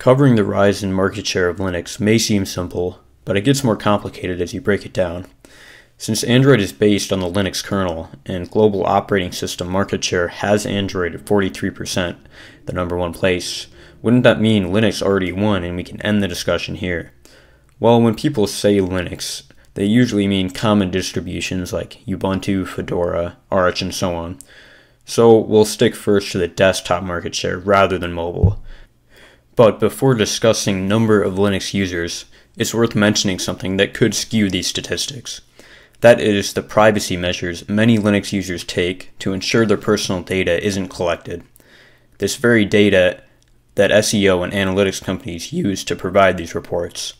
Covering the rise in market share of Linux may seem simple, but it gets more complicated as you break it down. Since Android is based on the Linux kernel and global operating system market share has Android at 43%, the number one place, wouldn't that mean Linux already won and we can end the discussion here? Well, when people say Linux, they usually mean common distributions like Ubuntu, Fedora, Arch, and so on. So we'll stick first to the desktop market share rather than mobile. But before discussing number of Linux users, it's worth mentioning something that could skew these statistics. That is the privacy measures many Linux users take to ensure their personal data isn't collected. This very data that SEO and analytics companies use to provide these reports.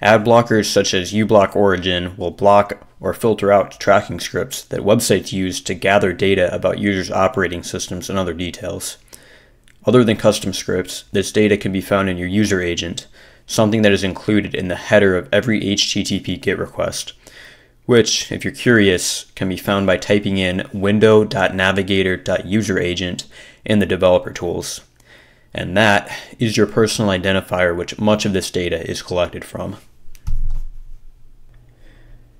Ad blockers such as uBlock Origin will block or filter out tracking scripts that websites use to gather data about users' operating systems and other details. Other than custom scripts, this data can be found in your user agent, something that is included in the header of every HTTP GET request, which, if you're curious, can be found by typing in window.navigator.useragent in the developer tools. And that is your personal identifier which much of this data is collected from.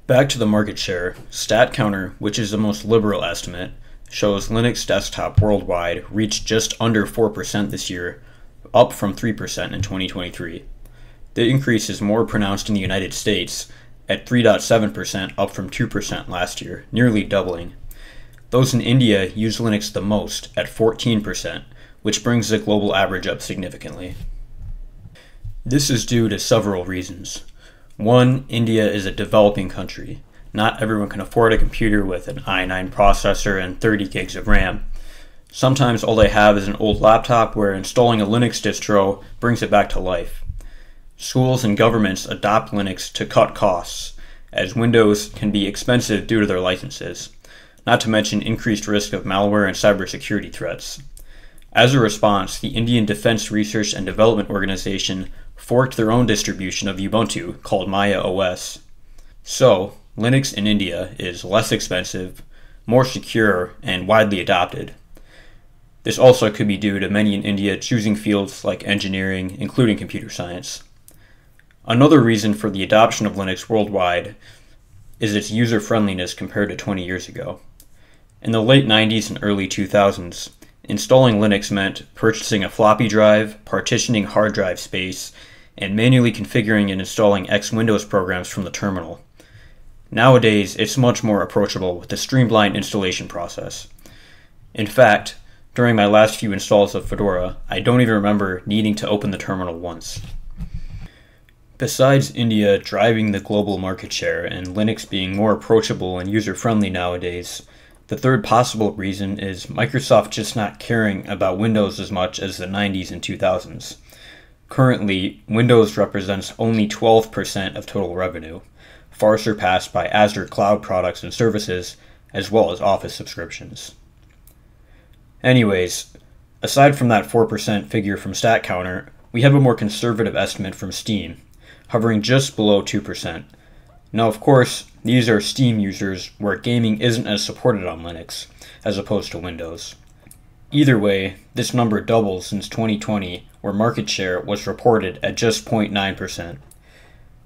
Back to the market share, StatCounter, which is the most liberal estimate, shows Linux desktop worldwide reached just under 4% this year, up from 3% in 2023. The increase is more pronounced in the United States, at 3.7%, up from 2% last year, nearly doubling. Those in India use Linux the most, at 14%, which brings the global average up significantly. This is due to several reasons. One, India is a developing country. Not everyone can afford a computer with an i9 processor and 30 gigs of RAM. Sometimes all they have is an old laptop where installing a Linux distro brings it back to life. Schools and governments adopt Linux to cut costs, as Windows can be expensive due to their licenses, not to mention increased risk of malware and cybersecurity threats. As a response, the Indian Defense Research and Development Organization forked their own distribution of Ubuntu called Maya OS. So, Linux in India is less expensive, more secure, and widely adopted. This also could be due to many in India choosing fields like engineering, including computer science. Another reason for the adoption of Linux worldwide is its user friendliness compared to 20 years ago. In the late 90s and early 2000s, installing Linux meant purchasing a floppy drive, partitioning hard drive space, and manually configuring and installing X Windows programs from the terminal. Nowadays, it's much more approachable with the streamlined installation process. In fact, during my last few installs of Fedora, I don't even remember needing to open the terminal once. Besides India driving the global market share and Linux being more approachable and user friendly nowadays, the third possible reason is Microsoft just not caring about Windows as much as the 90s and 2000s. Currently, Windows represents only 12% of total revenue far surpassed by Azure cloud products and services, as well as Office subscriptions. Anyways, aside from that 4% figure from StatCounter, we have a more conservative estimate from Steam, hovering just below 2%. Now, of course, these are Steam users where gaming isn't as supported on Linux, as opposed to Windows. Either way, this number doubles since 2020, where market share was reported at just 0.9%.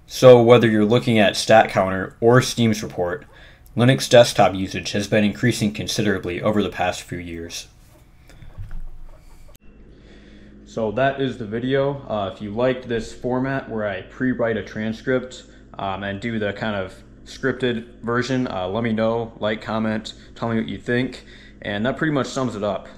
So whether you're looking at StatCounter or Steam's report, Linux desktop usage has been increasing considerably over the past few years. So that is the video. Uh, if you liked this format where I pre-write a transcript um, and do the kind of scripted version, uh, let me know, like, comment, tell me what you think, and that pretty much sums it up.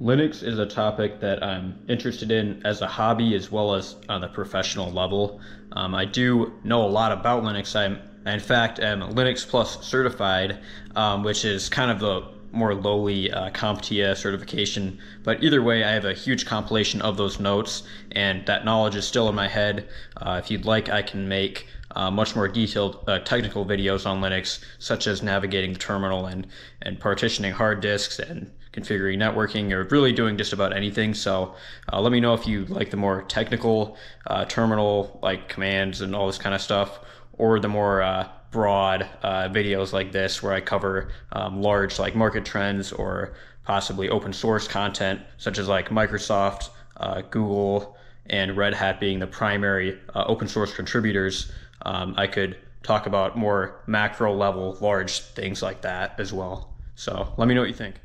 Linux is a topic that I'm interested in as a hobby as well as on the professional level. Um, I do know a lot about Linux. I'm, in fact, am Linux Plus certified, um, which is kind of the more lowly uh, CompTIA certification. But either way, I have a huge compilation of those notes, and that knowledge is still in my head. Uh, if you'd like, I can make uh, much more detailed uh, technical videos on Linux, such as navigating the terminal and, and partitioning hard disks and configuring networking or really doing just about anything. So uh, let me know if you like the more technical uh, terminal like commands and all this kind of stuff or the more uh, broad uh, videos like this where I cover um, large like market trends or possibly open source content such as like Microsoft, uh, Google, and Red Hat being the primary uh, open source contributors, um, I could talk about more macro level, large things like that as well. So let me know what you think.